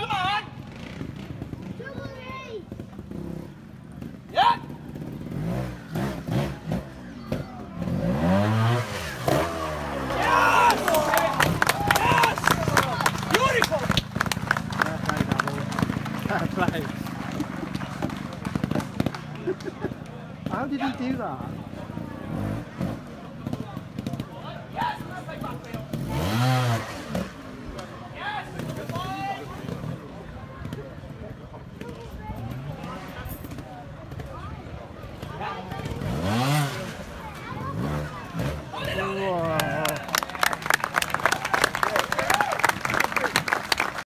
Come on. Yeah. Yes! Yes! Beautiful! Fair play, double. Fair play. How did he do that? Thank.